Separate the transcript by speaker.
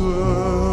Speaker 1: myself.